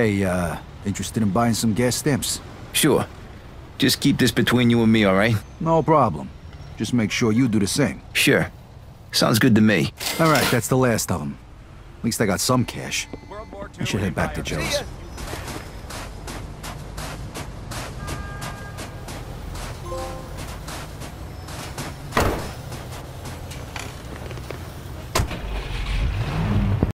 Hey, uh, interested in buying some gas stamps? Sure. Just keep this between you and me, all right? No problem. Just make sure you do the same. Sure. Sounds good to me. All right, that's the last of them. At least I got some cash. I should head back to Joe's.